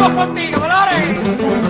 ¡Vamos contigo, Dolores!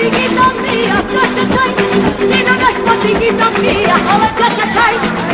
Take it on me, I've got to take. Need a nice one, take it on me, I've got.